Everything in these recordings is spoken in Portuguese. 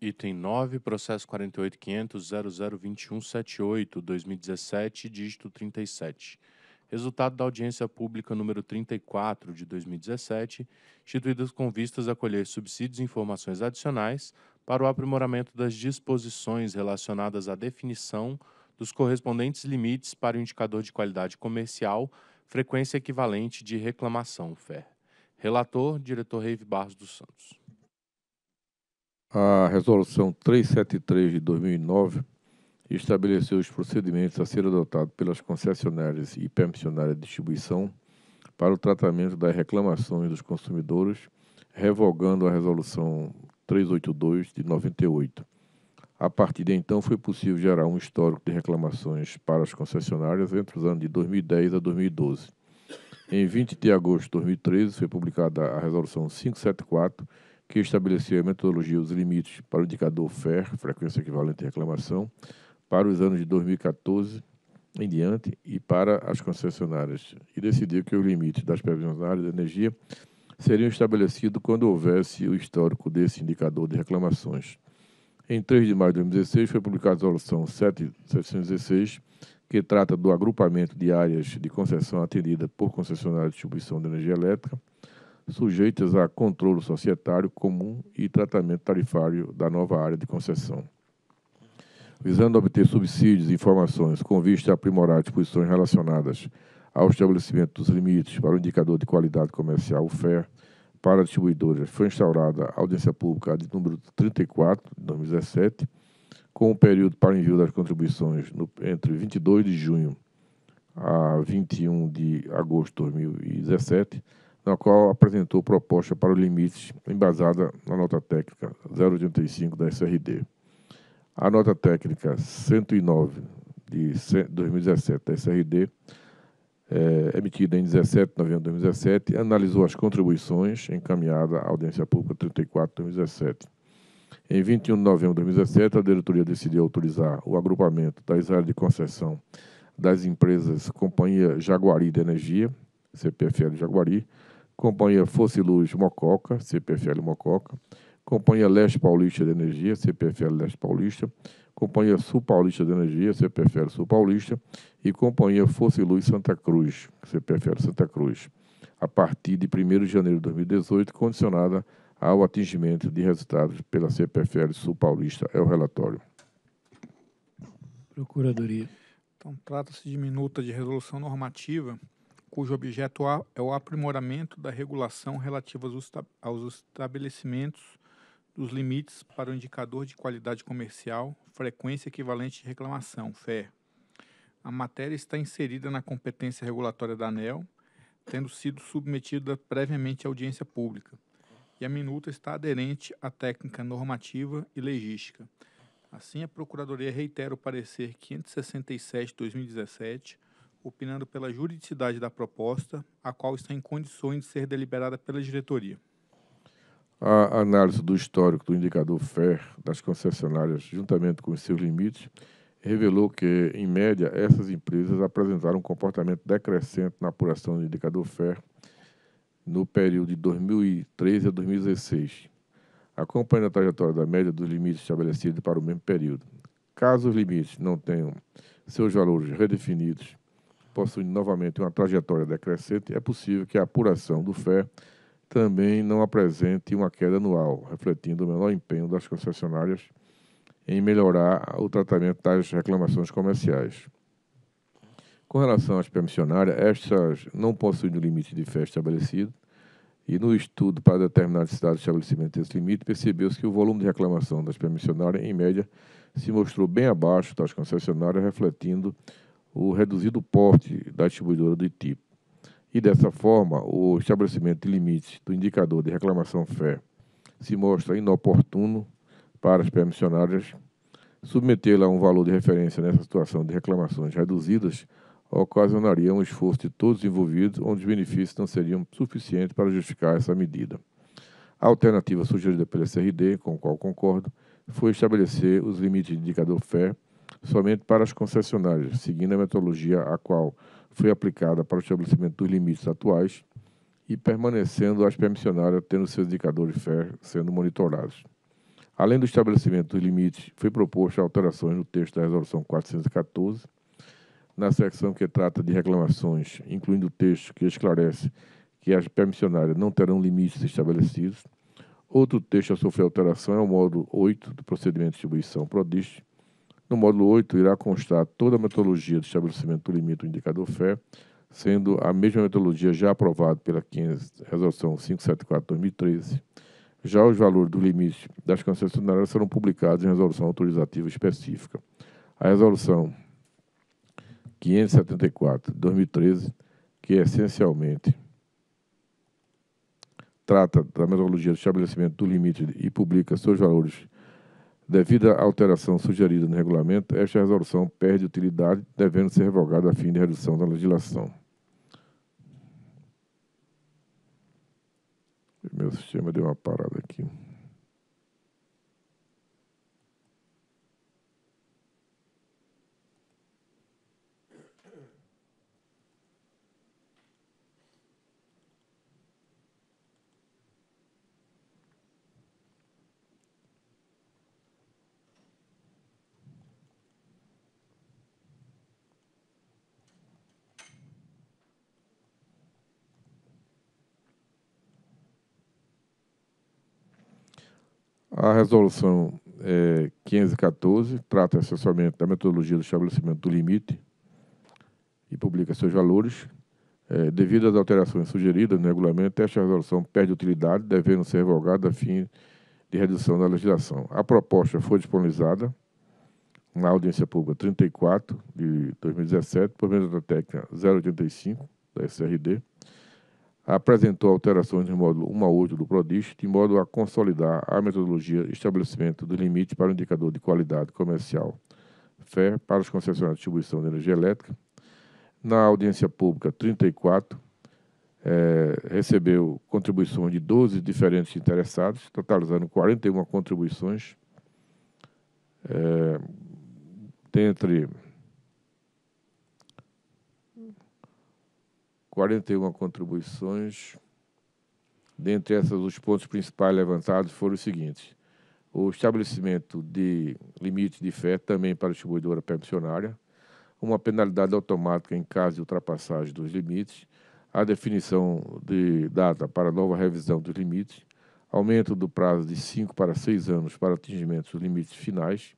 Item 9, processo 48.500.002178, 2017, dígito 37. Resultado da audiência pública número 34 de 2017, instituídas com vistas a colher subsídios e informações adicionais para o aprimoramento das disposições relacionadas à definição dos correspondentes limites para o indicador de qualidade comercial, frequência equivalente de reclamação, FER. Relator, diretor Reive Barros dos Santos. A Resolução 373 de 2009 estabeleceu os procedimentos a ser adotados pelas concessionárias e permissionárias de distribuição para o tratamento das reclamações dos consumidores, revogando a Resolução 382 de 98. A partir de então, foi possível gerar um histórico de reclamações para as concessionárias entre os anos de 2010 a 2012. Em 20 de agosto de 2013, foi publicada a Resolução 574, que estabeleceu a metodologia os limites para o indicador FER, frequência equivalente de reclamação, para os anos de 2014 em diante e para as concessionárias, e decidiu que os limites das previsões da área de energia seriam estabelecidos quando houvesse o histórico desse indicador de reclamações. Em 3 de maio de 2016, foi publicada a Resolução 716, que trata do agrupamento de áreas de concessão atendida por concessionária de distribuição de energia elétrica, sujeitas a controle societário comum e tratamento tarifário da nova área de concessão. Visando obter subsídios e informações com vista a aprimorar disposições relacionadas ao estabelecimento dos limites para o indicador de qualidade comercial, o FER, para distribuidoras, foi instaurada a audiência pública de número 34, de 2017, com o período para envio das contribuições no, entre 22 de junho a 21 de agosto de 2017, na qual apresentou proposta para os limites embasada na nota técnica 085 da SRD. A nota técnica 109 de 2017 da SRD, é, emitida em 17 de novembro de 2017, analisou as contribuições encaminhadas à audiência pública 34 de 2017. Em 21 de novembro de 2017, a diretoria decidiu autorizar o agrupamento das áreas de concessão das empresas Companhia Jaguari de Energia, CPFL Jaguari, Companhia Fosse Luz Mococa, CPFL Mococa, Companhia Leste Paulista de Energia, CPFL Leste Paulista, Companhia Sul Paulista de Energia, CPFL Sul Paulista, e Companhia Fosse Luz Santa Cruz, CPFL Santa Cruz, a partir de 1 de janeiro de 2018, condicionada ao atingimento de resultados pela CPFL Sul Paulista. É o relatório. Procuradoria. Então, trata-se de minuta de resolução normativa cujo objeto é o aprimoramento da regulação relativa aos estabelecimentos dos limites para o indicador de qualidade comercial, frequência equivalente de reclamação, FER. A matéria está inserida na competência regulatória da ANEL, tendo sido submetida previamente à audiência pública, e a minuta está aderente à técnica normativa e legística. Assim, a Procuradoria reitera o parecer 567-2017, opinando pela juridicidade da proposta, a qual está em condições de ser deliberada pela diretoria. A análise do histórico do indicador FER das concessionárias, juntamente com os seus limites, revelou que, em média, essas empresas apresentaram um comportamento decrescente na apuração do indicador FER no período de 2013 a 2016, acompanhando a trajetória da média dos limites estabelecidos para o mesmo período. Caso os limites não tenham seus valores redefinidos possuindo novamente uma trajetória decrescente, é possível que a apuração do FER também não apresente uma queda anual, refletindo o menor empenho das concessionárias em melhorar o tratamento das reclamações comerciais. Com relação às permissionárias, estas não possuem limite de fé estabelecido, e no estudo para determinar necessidade de estabelecimento desse limite, percebeu-se que o volume de reclamação das permissionárias, em média, se mostrou bem abaixo das concessionárias, refletindo o reduzido porte da distribuidora do tipo. E dessa forma, o estabelecimento de limites do indicador de reclamação fé se mostra inoportuno para as permissionárias. Submetê-la a um valor de referência nessa situação de reclamações reduzidas ocasionaria um esforço de todos os envolvidos, onde os benefícios não seriam suficientes para justificar essa medida. A alternativa sugerida pela SRD, com a qual concordo, foi estabelecer os limites de indicador fé somente para as concessionárias, seguindo a metodologia a qual foi aplicada para o estabelecimento dos limites atuais e permanecendo as permissionárias tendo seus indicadores FER sendo monitorados. Além do estabelecimento dos limites, foi proposta alterações no texto da Resolução 414, na secção que trata de reclamações, incluindo o texto que esclarece que as permissionárias não terão limites estabelecidos. Outro texto a sofrer alteração é o módulo 8 do procedimento de distribuição PRODIST. No módulo 8, irá constar toda a metodologia de estabelecimento do limite do indicador FE, sendo a mesma metodologia já aprovada pela 15, Resolução 574-2013. Já os valores do limite das concessionárias serão publicados em resolução autorizativa específica. A resolução 574-2013, que essencialmente trata da metodologia do estabelecimento do limite e publica seus valores devido à alteração sugerida no regulamento, esta resolução perde utilidade, devendo ser revogada a fim de redução da legislação. Meu sistema deu uma parada aqui. A resolução é, 514 trata essencialmente da metodologia do estabelecimento do limite e publica seus valores. É, devido às alterações sugeridas no regulamento, esta resolução perde utilidade, devendo ser revogada a fim de redução da legislação. A proposta foi disponibilizada na audiência pública 34 de 2017, por meio da técnica 085 da SRD, apresentou alterações no módulo 1 a 8 do PRODIST, de modo a consolidar a metodologia estabelecimento do limite para o indicador de qualidade comercial FE para os concessionários de distribuição de energia elétrica. Na audiência pública 34, é, recebeu contribuições de 12 diferentes interessados, totalizando 41 contribuições, é, dentre 41 contribuições. Dentre essas, os pontos principais levantados foram os seguintes. O estabelecimento de limite de fé também para a distribuidora permissionária, uma penalidade automática em caso de ultrapassagem dos limites, a definição de data para nova revisão dos limites, aumento do prazo de 5 para 6 anos para atingimento dos limites finais,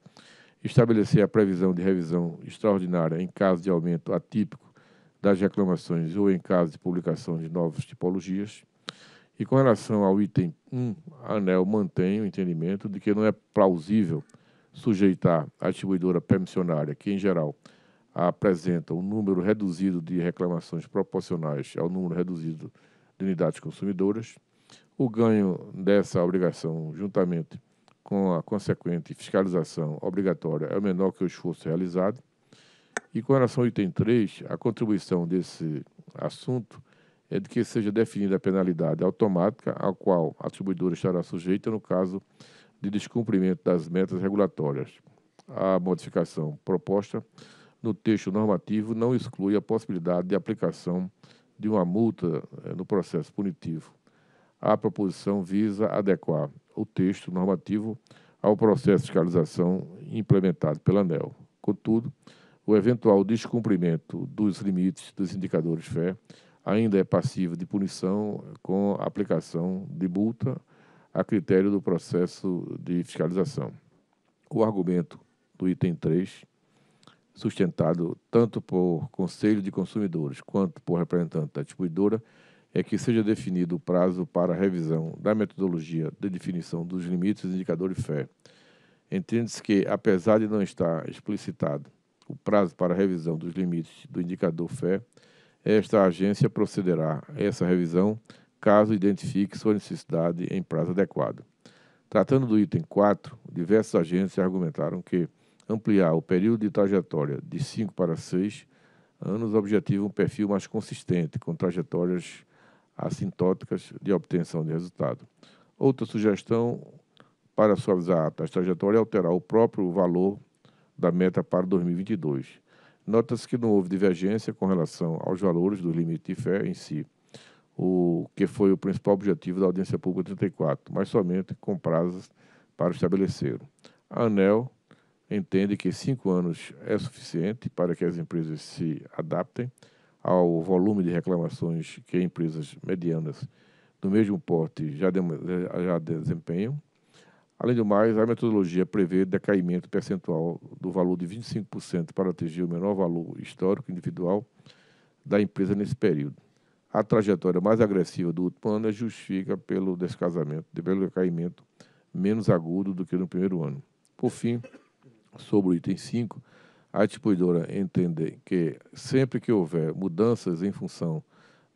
estabelecer a previsão de revisão extraordinária em caso de aumento atípico das reclamações ou em caso de publicação de novas tipologias. E com relação ao item 1, a ANEL mantém o entendimento de que não é plausível sujeitar a distribuidora permissionária, que em geral apresenta um número reduzido de reclamações proporcionais ao número reduzido de unidades consumidoras. O ganho dessa obrigação, juntamente com a consequente fiscalização obrigatória, é menor que o esforço realizado. E com relação ao item 3, a contribuição desse assunto é de que seja definida a penalidade automática a qual a distribuidora estará sujeita no caso de descumprimento das metas regulatórias. A modificação proposta no texto normativo não exclui a possibilidade de aplicação de uma multa eh, no processo punitivo. A proposição visa adequar o texto normativo ao processo de fiscalização implementado pela ANEL. Contudo, o eventual descumprimento dos limites dos indicadores FE ainda é passivo de punição com aplicação de multa a critério do processo de fiscalização. O argumento do item 3, sustentado tanto por Conselho de Consumidores quanto por representante da distribuidora, é que seja definido o prazo para a revisão da metodologia de definição dos limites dos indicadores FE. Entende-se que, apesar de não estar explicitado o prazo para revisão dos limites do indicador FE, esta agência procederá a essa revisão caso identifique sua necessidade em prazo adequado. Tratando do item 4, diversas agências argumentaram que ampliar o período de trajetória de 5 para 6 anos objetiva um perfil mais consistente, com trajetórias assintóticas de obtenção de resultado. Outra sugestão para suavizar a trajetória é alterar o próprio valor da meta para 2022. Nota-se que não houve divergência com relação aos valores do limite de fé em si, o que foi o principal objetivo da audiência pública 34, mas somente com prazos para estabelecer. A ANEL entende que cinco anos é suficiente para que as empresas se adaptem ao volume de reclamações que empresas medianas do mesmo porte já, já desempenham. Além do mais, a metodologia prevê decaimento percentual do valor de 25% para atingir o menor valor histórico individual da empresa nesse período. A trajetória mais agressiva do último ano é justifica pelo descasamento, pelo decaimento menos agudo do que no primeiro ano. Por fim, sobre o item 5, a distribuidora entende que sempre que houver mudanças em função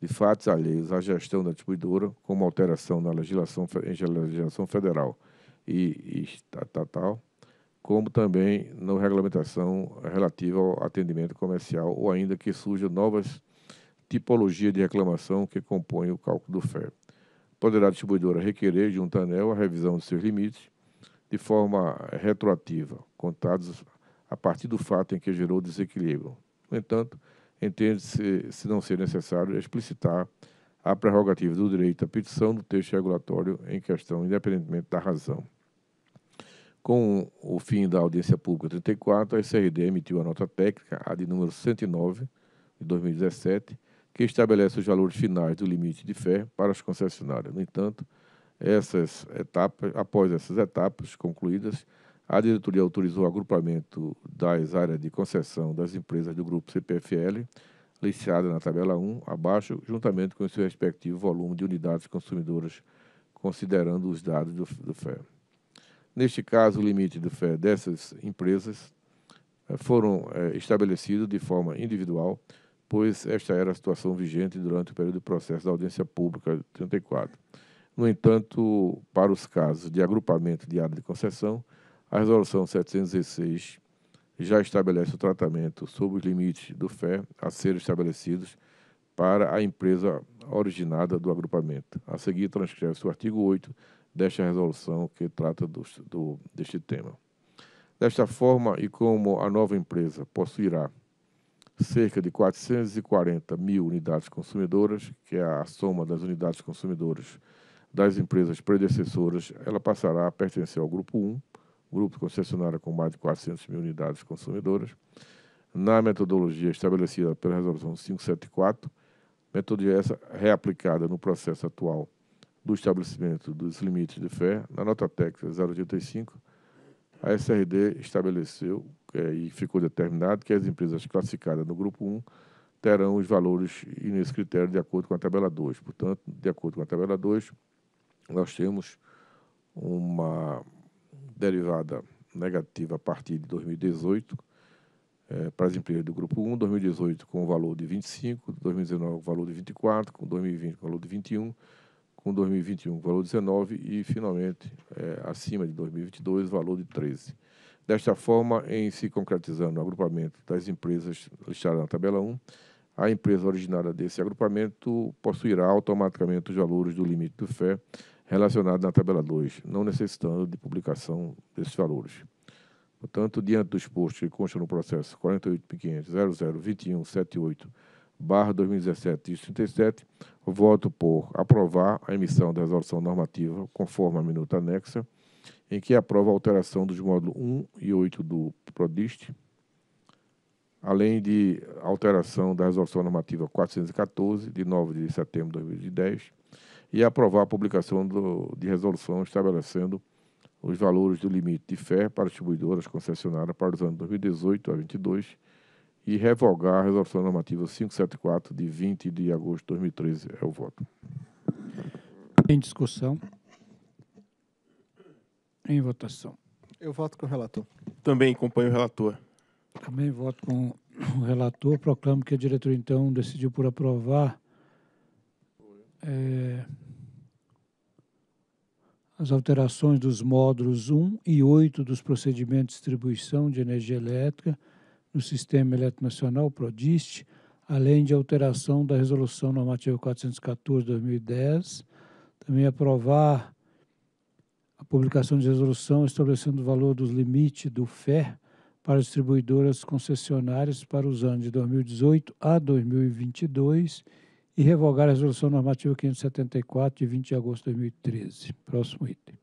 de fatos alheios à gestão da distribuidora, como alteração na legislação, legislação federal e, estatal, como também na regulamentação relativa ao atendimento comercial, ou ainda que surjam novas tipologias de reclamação que compõem o cálculo do FER. Poderá a distribuidora requerer de um TANEL a revisão de seus limites de forma retroativa, contados a partir do fato em que gerou desequilíbrio. No entanto, entende-se se não ser necessário explicitar a prerrogativa do direito à petição do texto regulatório em questão, independentemente da razão. Com o fim da audiência pública 34, a SRD emitiu a nota técnica, a de número 109, de 2017, que estabelece os valores finais do limite de fé para as concessionárias. No entanto, essas etapas, após essas etapas concluídas, a diretoria autorizou o agrupamento das áreas de concessão das empresas do grupo CPFL, listadas na tabela 1, abaixo, juntamente com o seu respectivo volume de unidades consumidoras, considerando os dados do, do FE. Neste caso, o limite do FE dessas empresas eh, foram é, estabelecidos de forma individual, pois esta era a situação vigente durante o período do processo da audiência pública 34. No entanto, para os casos de agrupamento de área de concessão, a Resolução 716 já estabelece o tratamento sobre os limites do FE a serem estabelecidos para a empresa originada do agrupamento. A seguir, transcreve-se o artigo 8 desta resolução que trata do, do, deste tema. Desta forma, e como a nova empresa possuirá cerca de 440 mil unidades consumidoras, que é a soma das unidades consumidoras das empresas predecessoras, ela passará a pertencer ao grupo 1, grupo concessionário com mais de 400 mil unidades consumidoras, na metodologia estabelecida pela Resolução 574, metodologia essa reaplicada no processo atual do estabelecimento dos limites de fé, na nota técnica 085, a SRD estabeleceu é, e ficou determinado que as empresas classificadas no grupo 1 terão os valores nesse critério de acordo com a tabela 2. Portanto, de acordo com a tabela 2, nós temos uma derivada negativa a partir de 2018 é, para as empresas do grupo 1, 2018 com o valor de 25, 2019 com o valor de 24, com 2020 com o valor de 21, com 2021 com o valor de 19 e, finalmente, é, acima de 2022, o valor de 13. Desta forma, em se concretizando o agrupamento das empresas listadas na tabela 1, a empresa originária desse agrupamento possuirá automaticamente os valores do limite do FE relacionado na tabela 2, não necessitando de publicação desses valores. Portanto, diante do exposto que consta no processo 48.500.002178 barra 2017 37, voto por aprovar a emissão da resolução normativa conforme a minuta anexa, em que aprova a alteração dos módulos 1 e 8 do PRODIST, além de alteração da resolução normativa 414, de 9 de setembro de 2010, e aprovar a publicação do, de resolução estabelecendo os valores do limite de fé para distribuidoras concessionárias para os anos 2018 a 2022 e revogar a resolução normativa 574 de 20 de agosto de 2013. É o voto. Em discussão. Em votação. Eu voto com o relator. Também acompanho o relator. Também voto com o relator. Proclamo que a diretoria, então, decidiu por aprovar é, as alterações dos módulos 1 e 8 dos procedimentos de distribuição de energia elétrica no Sistema Elétrico Nacional, PRODIST, além de alteração da Resolução Normativa 414-2010, também aprovar a publicação de resolução estabelecendo o valor dos limites do FER para distribuidoras concessionárias para os anos de 2018 a 2022 e revogar a Resolução Normativa 574, de 20 de agosto de 2013. Próximo item.